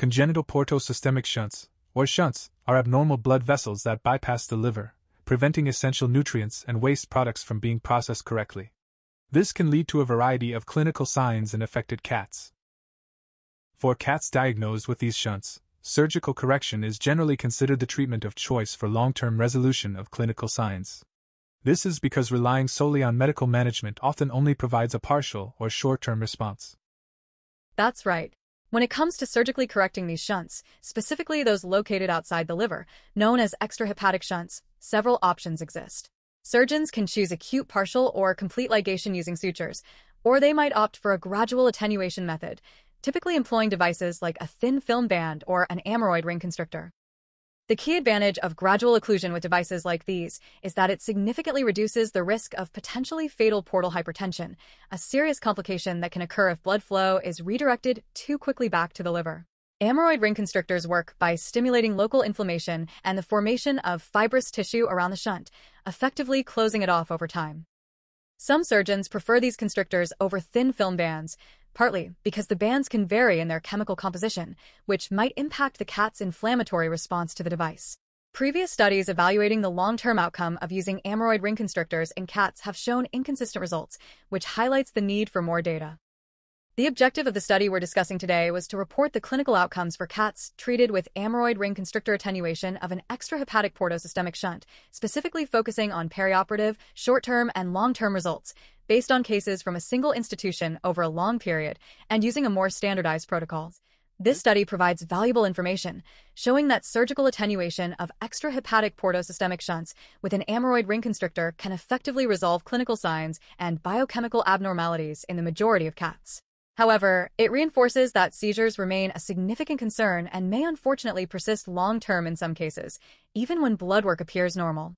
Congenital portosystemic shunts, or shunts, are abnormal blood vessels that bypass the liver, preventing essential nutrients and waste products from being processed correctly. This can lead to a variety of clinical signs in affected cats. For cats diagnosed with these shunts, surgical correction is generally considered the treatment of choice for long term resolution of clinical signs. This is because relying solely on medical management often only provides a partial or short term response. That's right. When it comes to surgically correcting these shunts, specifically those located outside the liver, known as extrahepatic shunts, several options exist. Surgeons can choose acute partial or complete ligation using sutures, or they might opt for a gradual attenuation method, typically employing devices like a thin film band or an ameroid ring constrictor. The key advantage of gradual occlusion with devices like these is that it significantly reduces the risk of potentially fatal portal hypertension, a serious complication that can occur if blood flow is redirected too quickly back to the liver. Ameroid ring constrictors work by stimulating local inflammation and the formation of fibrous tissue around the shunt, effectively closing it off over time. Some surgeons prefer these constrictors over thin film bands, partly because the bands can vary in their chemical composition, which might impact the cat's inflammatory response to the device. Previous studies evaluating the long-term outcome of using ameroid ring constrictors in cats have shown inconsistent results, which highlights the need for more data. The objective of the study we're discussing today was to report the clinical outcomes for cats treated with ameroid ring constrictor attenuation of an extrahepatic portosystemic shunt, specifically focusing on perioperative, short-term, and long-term results, based on cases from a single institution over a long period and using a more standardized protocol. This study provides valuable information, showing that surgical attenuation of extrahepatic portosystemic shunts with an ameroid ring constrictor can effectively resolve clinical signs and biochemical abnormalities in the majority of cats. However, it reinforces that seizures remain a significant concern and may unfortunately persist long term in some cases, even when blood work appears normal.